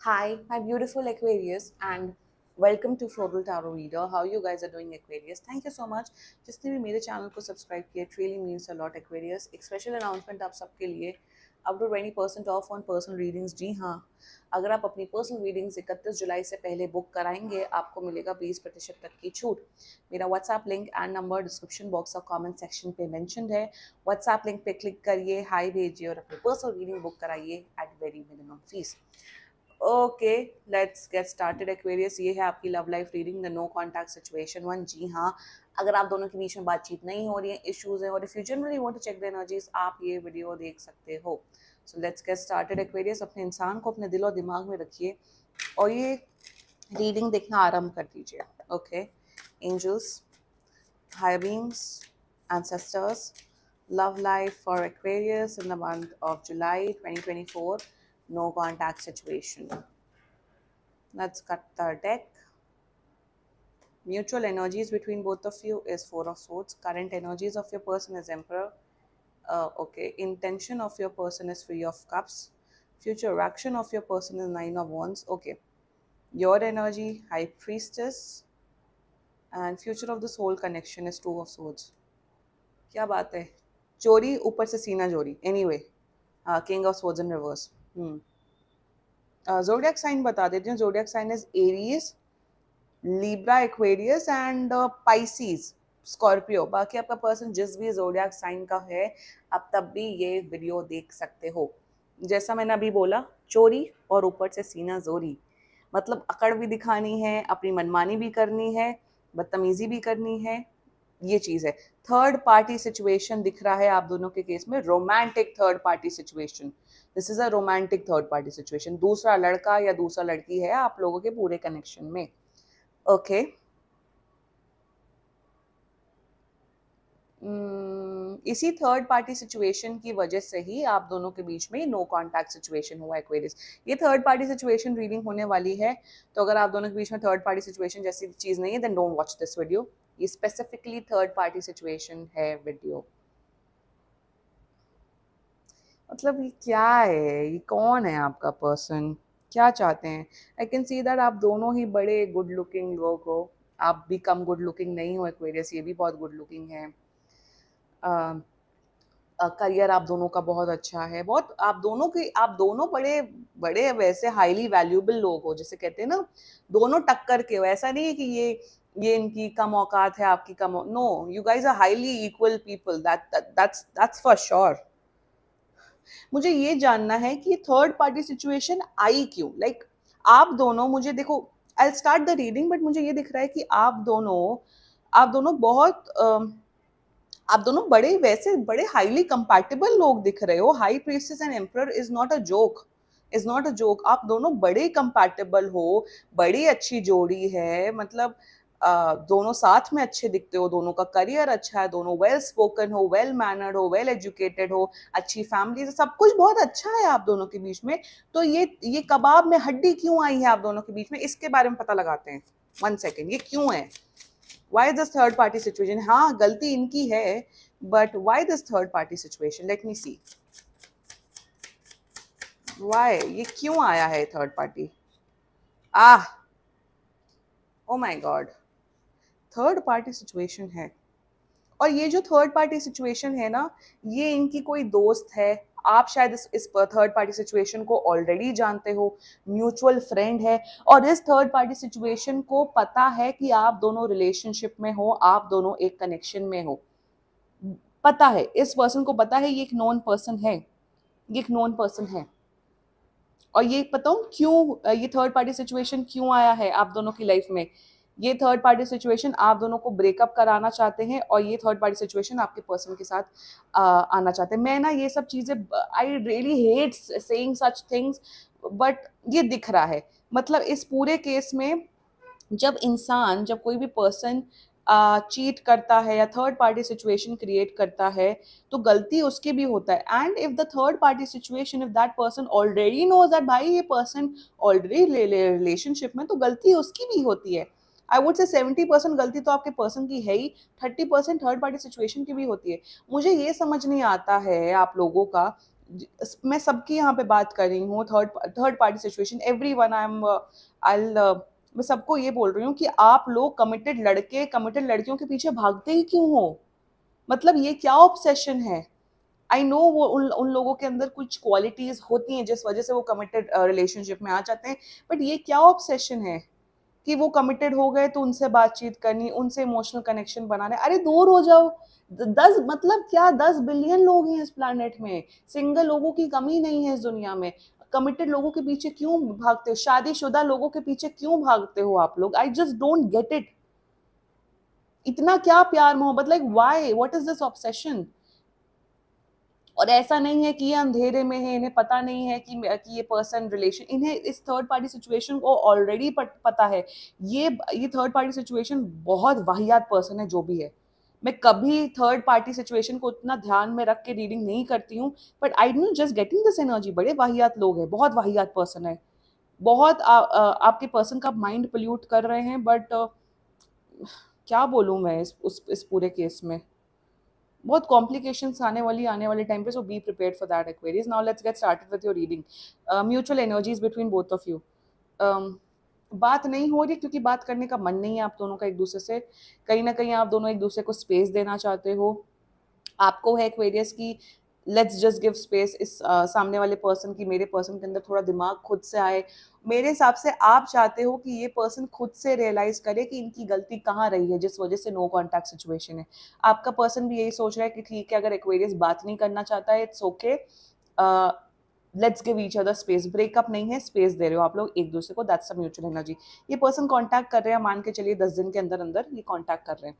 Hi, my beautiful Aquarius, and welcome to Floral Tarot Reader. How you guys are doing, Aquarius? Thank you so much. जिसने भी मेरे channel को subscribe किया it really means a lot, Aquarius. एक special announcement आप सबके लिए up to twenty percent off on personal readings जी हाँ अगर आप अपनी पर्सनल रीडिंग्स इकतीस जुलाई से पहले बुक कराएँगे आपको मिलेगा बीस प्रतिशत तक की छूट मेरा WhatsApp link and number description box और कमेंट सेक्शन पे मैंशन है व्हाट्सएप लिंक पे क्लिक करिए हाई भेजिए और अपनी पर्सनल रीडिंग बुक कराइए at very minimum fees okay let's get started Aquarius ये है आपकी love life reading the no contact situation one जी हाँ अगर आप दोनों के बीच में बातचीत नहीं हो रही है इश्यूज़ हैं, और if you generally want to check the energies आप ये वीडियो देख सकते हो। So let's get started Aquarius अपने इंसान को अपने दिल और दिमाग में रखिए, और ये रीडिंग देखना आरंभ कर दीजिए okay angels high beings ancestors, love life for aquarius in the month of july 2024 no contact situation let's cut the deck mutual energies between both of you is four of swords current energies of your person is emperor uh, okay intention of your person is three of cups future action of your person is nine of wands okay your energy high priestess and future of the soul connection is two of swords क्या बात है चोरी ऊपर से सीना चोरी anyway king of swords in reverse zodiac sign बता देती हूँ। Zodiac sign is Aries Libra Aquarius and Pisces Scorpio बाकी आपका पर्सन जिस भी जोडियक साइन का है, आप तब भी ये वीडियो देख सकते हो। जैसा मैंने अभी बोला, चोरी और ऊपर से सीना जोरी। मतलब अकड़ भी दिखानी है, अपनी मनमानी भी करनी है, बदतमीजी भी करनी है, ये चीज़ है। थर्ड पार्टी सिचुएशन दिख रहा है आप दोनों के केस में romantic third party situation this is a romantic third party situation दूसरा लड़का या दूसरा लड़की है आप लोगों के पूरे कनेक्शन में। Okay okay. Hmm, इसी थर्ड पार्टी सिचुएशन की वजह से ही आप दोनों के बीच में नो कॉन्टैक्ट सिचुएशन हुआ एक्वेरियस ये थर्ड पार्टी सिचुएशन रीडिंग होने वाली है। तो अगर आप दोनों के बीच में थर्ड पार्टी सिचुएशन जैसी चीज़ नहीं है then don't watch this video ये स्पेसिफिकली थर्ड पार्टी सिचुएशन है वीडियो मतलब ये क्या है? ये कौन है आपका पर्सन क्या चाहते हैं? आई कैन सी दैट आप दोनों ही बड़े गुड लुकिंग लोग हो। आप भी कम गुड लुकिंग नहीं हो एक्वेरियस ये भी बहुत गुड लुकिंग है। करियर आप दोनों का बहुत अच्छा है। बहुत, आप दोनों के, आप दोनों बड़े बड़े वैसे हाईली वैल्यूबल लोग हो, जैसे कहते हैं ना, दोनों टक्कर के हो। ऐसा नहीं है कि ये ये इनकी कम औकात है, आपकी कम no you guys are highly equal people that that's that's for sure मुझे ये जानना है कि थर्ड पार्टी सिचुएशन आई क्यों? लाइक like, आप दोनों मुझे देखो I start the reading but मुझे ये दिख रहा है कि आप दोनों आप दोनों बहुत आप दोनों बड़े वैसे बड़े हाईली कंपैटिबल लोग दिख रहे हो। High priestess and emperor is not a joke is not a joke आप दोनों बड़े कंपैटिबल हो बड़ी अच्छी जोड़ी है मतलब Uh, दोनों साथ में अच्छे दिखते हो, दोनों का करियर अच्छा है, दोनों वेल स्पोकन हो वेल मैनर्ड हो वेल एजुकेटेड हो, अच्छी फैमिली सब कुछ बहुत अच्छा है आप दोनों के बीच में। तो ये ये कबाब में हड्डी क्यों आई है आप दोनों के बीच में, इसके बारे में पता लगाते हैं। वन सेकेंड ये क्यों है? Why this third party situation हाँ गलती इनकी है but why this third party situation let me see why ये क्यों आया है third party ah! Oh my god third party situation है। और ये जो थर्ड पार्टी सिचुएशन है ना ये इनकी कोई दोस्त है। आप शायद इस, इस थर्ड पार्टी सिचुएशन को ऑलरेडी जानते हो म्यूचुअल फ्रेंड है। और इस थर्ड पार्टी सिचुएशन को पता है कि आप दोनों रिलेशनशिप में हो आप दोनों एक कनेक्शन में हो। पता है इस पर्सन को पता है ये एक नॉन पर्सन है। ये एक नॉन पर्सन है। और ये पता हूँ क्यों ये थर्ड पार्टी सिचुएशन क्यों आया है आप दोनों की लाइफ में? ये थर्ड पार्टी सिचुएशन आप दोनों को ब्रेकअप कराना चाहते हैं और ये थर्ड पार्टी सिचुएशन आपके पर्सन के साथ आ, आना चाहते हैं। मैं ना ये सब चीज़ें I really hate saying such things but ये दिख रहा है। मतलब इस पूरे केस में जब इंसान जब कोई भी पर्सन चीट uh, करता है या थर्ड पार्टी सिचुएशन क्रिएट करता है तो गलती उसकी भी होता है। And if the third party situation if that person already knows that भाई ये पर्सन ऑलरेडी रिलेशनशिप में तो गलती उसकी भी होती है। I would say seventy percent गलती तो आपके पर्सन की है ही thirty percent third party situation की भी होती है। मुझे ये समझ नहीं आता है आप लोगों का मैं सबकी यहाँ पे बात कर रही हूँ third third party situation everyone I am I मैं सबको ये बोल रही हूँ कि आप लोग कमिटेड लड़के कमिटेड लड़कियों के पीछे भागते ही क्यों हो? मतलब ये क्या ऑब्सेशन है? आई नो वो उन उन लोगों के अंदर कुछ क्वालिटीज होती हैं जिस वजह से वो कमिटेड रिलेशनशिप में आ जाते हैं बट ये क्या ऑब्सेशन है? कि वो कमिटेड हो गए तो उनसे बातचीत करनी, उनसे इमोशनल कनेक्शन बनाने। अरे, दूर हो जाओ। दस मतलब क्या दस बिलियन लोग हैं इस प्लानट में? सिंगल लोगों की कमी नहीं है इस दुनिया में। कमिटेड लोगों के पीछे क्यों भागते हो? शादीशुदा लोगों के पीछे क्यों भागते हो आप लोग? I just don't get it इतना क्या प्यार मोहब्बत? Like why what is this obsession और ऐसा नहीं है कि ये अंधेरे में है इन्हें पता नहीं है कि, कि ये पर्सन रिलेशन इन्हें इस थर्ड पार्टी सिचुएशन को ऑलरेडी पता है। ये ये थर्ड पार्टी सिचुएशन बहुत वाहियात पर्सन है जो भी है। मैं कभी थर्ड पार्टी सिचुएशन को उतना ध्यान में रख के रीडिंग नहीं करती हूँ but I don't just getting this energy बड़े वाहियात लोग हैं बहुत वाहियात पर्सन है। बहुत आ, आ, आपके पर्सन का माइंड पोल्यूट कर रहे हैं बट क्या बोलूँ मैं इस उस इस पूरे केस में? बहुत कॉम्प्लिकेशंस आने वाली, आने वाले टाइम पे so be prepare for that Aquarius now let's get started with your reading mutual energies between both of you बात नहीं हो रही, क्योंकि बात करने का मन नहीं है आप दोनों का एक दूसरे से। कहीं ना कहीं आप दोनों एक दूसरे को स्पेस देना चाहते हो। आपको है एक्वेरियस की लेट्स जस्ट गिव स्पेस इस uh, सामने वाले पर्सन की मेरे पर्सन के अंदर थोड़ा दिमाग खुद से आए। मेरे हिसाब से आप चाहते हो कि ये पर्सन खुद से रियलाइज़ करे कि इनकी गलती कहाँ रही है जिस वजह से नो कॉन्टैक्ट सिचुएशन है। आपका पर्सन भी यही सोच रहा है कि ठीक है अगर एक्वेरियस बात नहीं करना चाहता है it's okay let's give each other space breakup नहीं है स्पेस दे रहे हो आप लोग एक दूसरे को। दैट्स अ म्यूचुअल एनर्जी ये पर्सन कॉन्टैक्ट कर रहे हैं मान के चलिए दस दिन के अंदर अंदर ये कॉन्टैक्ट कर रहे हैं।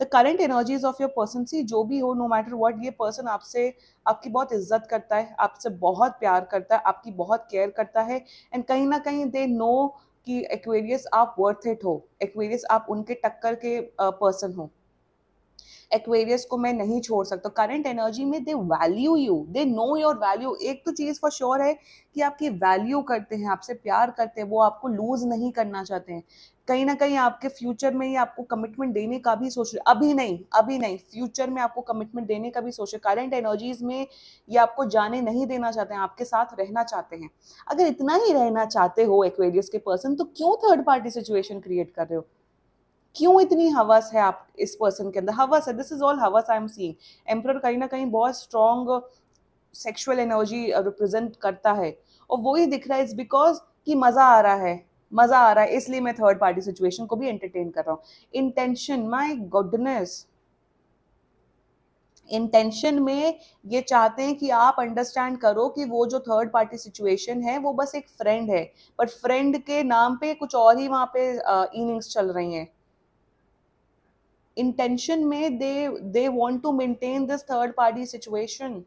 The current energies of your person see जो भी हो नो मैटर वट ये पर्सन आपसे आपकी बहुत इज़्ज़त करता है आपसे बहुत प्यार करता है आपकी बहुत केयर करता है एंड कहीं ना कहीं दे नो कि एक्वेरियस आप वर्थ इट हो एक्वेरियस आप उनके टक्कर के पर्सन uh, हो। एक्वेरियस को मैं नहीं छोड़ सकता। करंट एनर्जी में they value you they know your value एक तो चीज़ फॉर श्योर है कि आपकी वैल्यू करते हैं, आपसे प्यार करते हैं, वो आपको लूज नहीं करना चाहते हैं। कहीं ना कहीं आपके फ्यूचर में ही आपको कमिटमेंट देने का भी सोच रहे अभी नहीं अभी नहीं फ्यूचर में आपको कमिटमेंट देने का भी सोच रहे करंट एनर्जीज में ये आपको जाने नहीं देना चाहते हैं, आपके साथ रहना चाहते हैं। अगर इतना ही रहना चाहते हो एक्वेरियस के पर्सन तो क्यों थर्ड पार्टी सिचुएशन क्रिएट कर रहे हो? क्यों इतनी हवस है आप इस पर्सन के अंदर? हवस है दिस इज़ ऑल हवस आई एम सीइंग एम्पर कहीं ना कहीं बहुत स्ट्रॉन्ग सेक्सुअल एनर्जी रिप्रेजेंट करता है। और वो ही दिख रहा है इट्स बिकॉज़ कि मज़ा आ रहा है। मज़ा आ रहा है, इसलिए मैं थर्ड पार्टी सिचुएशन को भी एंटरटेन कर रहा हूँ। इंटेंशन माई गुडनेस इंटेंशन में ये चाहते हैं कि आप अंडरस्टैंड करो कि वो जो थर्ड पार्टी सिचुएशन है, वो बस एक फ्रेंड है। बट फ्रेंड के नाम पे कुछ और ही वहाँ पे इनिंग्स चल रही हैं। Intention में they they want to maintain this third party situation.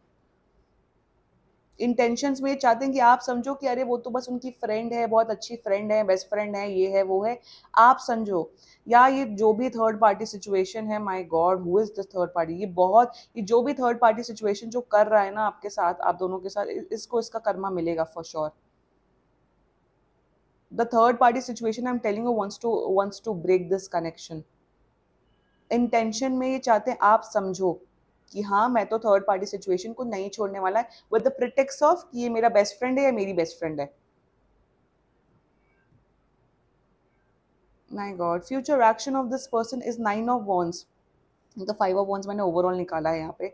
Intentions में चाहते हैं कि आप समझो कि अरे वो तो बस उनकी फ्रेंड है, बहुत अच्छी फ्रेंड है बेस्ट फ्रेंड है, ये है, वो है। आप समझो, या ये जो भी थर्ड पार्टी सिचुएशन है my god who is this third party ये बहुत, ये जो भी थर्ड पार्टी सिचुएशन जो कर रहा है ना आपके साथ, आप दोनों के साथ इसको इसका कर्मा मिलेगा for sure the third party situation I am telling you wants to wants to break this connection intention में ये चाहते हैं, आप समझो कि हाँ मैं तो थर्ड पार्टी सिचुएशन को नहीं छोड़ने वाला है विद द प्रिटेक्स ऑफ़ कि ये मेरा बेस्ट फ्रेंड है या मेरी बेस्ट फ्रेंड है। My god future action of this person is nine of wands तो फाइव ऑफ़ वॉन्स मैंने ओवरऑल निकाला है यहाँ पे।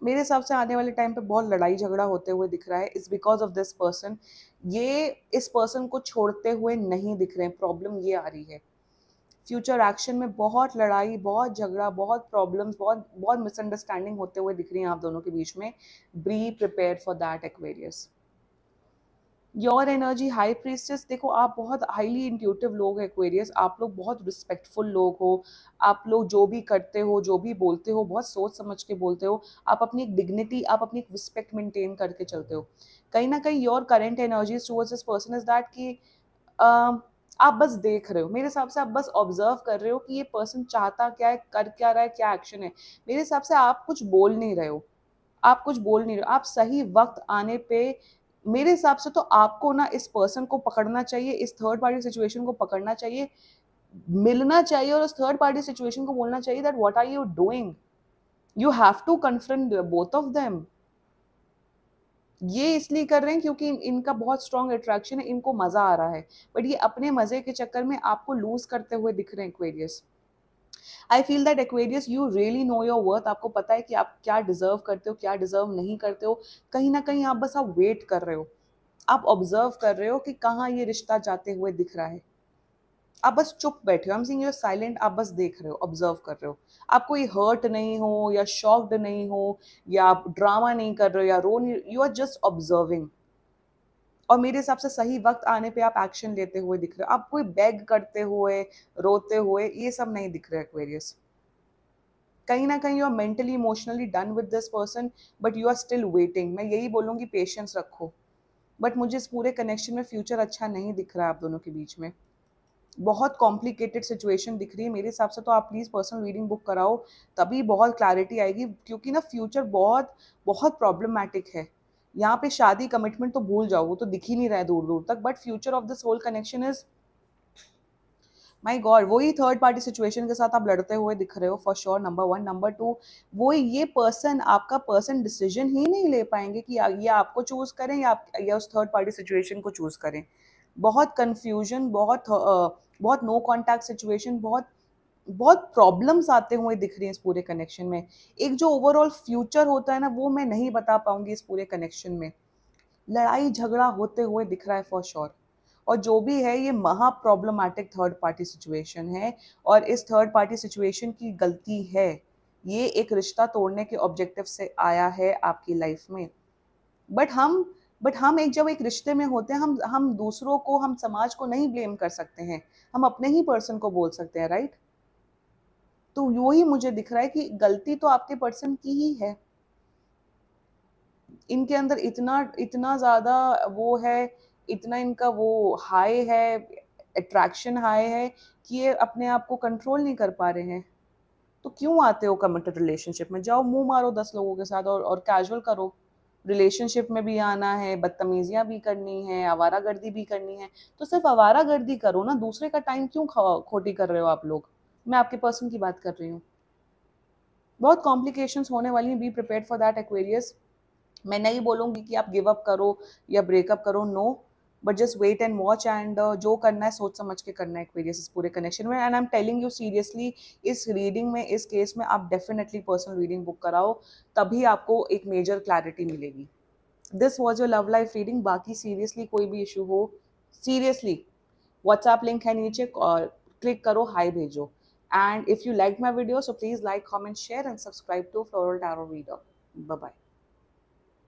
मेरे हिसाब से आने वाले टाइम पे बहुत लड़ाई झगड़ा होते हुए दिख रहा है is because of this person ये इस पर्सन को छोड़ते हुए नहीं दिख रहे हैं प्रॉब्लम ये आ रही है। फ्यूचर एक्शन में बहुत लड़ाई बहुत झगड़ा बहुत प्रॉब्लम्स बहुत बहुत मिसअंडरस्टैंडिंग होते हुए दिख रही हैं आप दोनों के बीच में। Be prepare for that Aquarius your energy high priestess देखो आप बहुत हाईली इंट्यूटिव लोग हैं एक्वेरियस आप लोग बहुत रिस्पेक्टफुल लोग हो। आप लोग जो भी करते हो जो भी बोलते हो बहुत सोच समझ के बोलते हो आप अपनी एक डिग्निटी आप अपनी एक रिस्पेक्ट मेंटेन करके चलते हो। कहीं ना कहीं your current energies towards this person is that कि uh, आप बस देख रहे हो, मेरे हिसाब से आप बस ऑब्ज़र्व कर रहे हो कि ये पर्सन चाहता क्या है, कर क्या रहा है, क्या एक्शन है। मेरे हिसाब से आप कुछ बोल नहीं रहे हो। आप कुछ बोल नहीं रहे हो। आप सही वक्त आने पे, मेरे हिसाब से तो आपको ना इस पर्सन को पकड़ना चाहिए, इस थर्ड पार्टी सिचुएशन को पकड़ना चाहिए, मिलना चाहिए और उस थर्ड पार्टी सिचुएशन को बोलना चाहिए that what are you doing you have to confront both of them ये इसलिए कर रहे हैं क्योंकि इनका बहुत स्ट्रॉन्ग अट्रैक्शन है, इनको मज़ा आ रहा है। बट ये अपने मज़े के चक्कर में आपको लूज करते हुए दिख रहे हैं Aquarius I feel that Aquarius you really know your worth आपको पता है कि आप क्या डिजर्व करते हो, क्या डिजर्व नहीं करते हो। कहीं ना कहीं आप बस आप वेट कर रहे हो। आप ऑब्ज़र्व कर रहे हो कि कहाँ ये रिश्ता जाते हुए दिख रहा है। आप बस चुप बैठे हो। I am sing you're silent आप बस देख रहे हो ऑब्ज़र्व कर रहे हो। आप कोई हर्ट नहीं हो या शॉक्ड नहीं हो या आप ड्रामा नहीं कर रहे हो या रो नहीं यू आर जस्ट ऑब्जर्विंग और मेरे हिसाब से सही वक्त आने पे आप एक्शन लेते हुए दिख रहे हो। आप कोई बैग करते हुए, रोते हुए, ये सब नहीं दिख रहे एक्वेरियस कहीं ना कहीं you are mentally emotionally done with this person but you are still waiting मैं यही बोलूँगी पेशेंस रखो। बट मुझे इस पूरे कनेक्शन में फ्यूचर अच्छा नहीं दिख रहा है आप दोनों के बीच में। बहुत कॉम्प्लिकेटेड सिचुएशन दिख रही है। मेरे हिसाब से तो आप प्लीज़ पर्सनल रीडिंग बुक कराओ, तभी बहुत क्लैरिटी आएगी, क्योंकि ना फ्यूचर बहुत बहुत प्रॉब्लमैटिक है। यहाँ पे शादी कमिटमेंट तो भूल जाओ, वो तो दिख ही नहीं रहा है दूर दूर तक but future of this whole connection is my god वही थर्ड पार्टी सिचुएशन के साथ आप लड़ते हुए दिख रहे हो for sure number one number two वो ये पर्सन आपका पर्सन डिसीज़न ही नहीं ले पाएँगे कि ये आपको चूज़ करें या या उस थर्ड पार्टी सिचुएशन को चूज़ करें। बहुत कन्फ्यूज़न बहुत बहुत नो कॉन्टैक्ट सिचुएशन बहुत बहुत प्रॉब्लम्स आते हुए दिख रही हैं इस पूरे कनेक्शन में। एक जो ओवरऑल फ्यूचर होता है ना, वो मैं नहीं बता पाऊँगी इस पूरे कनेक्शन में। लड़ाई झगड़ा होते हुए दिख रहा है फॉर श्योर और जो भी है, ये महा प्रॉब्लमैटिक थर्ड पार्टी सिचुएशन है और इस थर्ड पार्टी सिचुएशन की गलती है। ये एक रिश्ता तोड़ने के ऑब्जेक्टिव से आया है आपकी लाइफ में। बट हम बट हम एक जब एक रिश्ते में होते हैं, हम हम दूसरों को, हम समाज को नहीं ब्लेम कर सकते हैं। हम अपने ही पर्सन को बोल सकते हैं राइट तो वो ही मुझे दिख रहा है कि गलती तो आपके पर्सन की ही है। इनके अंदर इतना इतना ज़्यादा वो है, इतना इनका वो हाई है अट्रैक्शन हाई है कि ये अपने आप को कंट्रोल नहीं कर पा रहे हैं। तो क्यों आते हो कमिटेड रिलेशनशिप में? जाओ मुँह मारो दस लोगों के साथ और और कैजुअल करो। रिलेशनशिप में भी आना है, बदतमीजियाँ भी करनी है आवारा गर्दी भी करनी है तो सिर्फ़ आवारा गर्दी करो ना, दूसरे का टाइम क्यों खोटी कर रहे हो आप लोग? मैं आपके पर्सन की बात कर रही हूँ। बहुत कॉम्प्लिकेशंस होने वाली हैं be prepare for that Aquarius मैं नहीं बोलूँगी कि आप गिव अप करो या ब्रेकअप करो no but just wait and watch and जो करना है, सोच समझ के करना है एक्वेरियस इस पूरे कनेक्शन में. And I am telling you seriously इस रीडिंग में, इस केस में आप डेफिनेटली पर्सनल रीडिंग बुक कराओ, तभी आपको एक मेजर क्लैरिटी मिलेगी. This was your love life reading बाकी सीरियसली कोई भी इशू हो सीरियसली व्हाट्सएप लिंक है नीचे क्लिक करो हाई भेजो. And if you like my video so please like comment share and subscribe to Floral Tarot Reader bye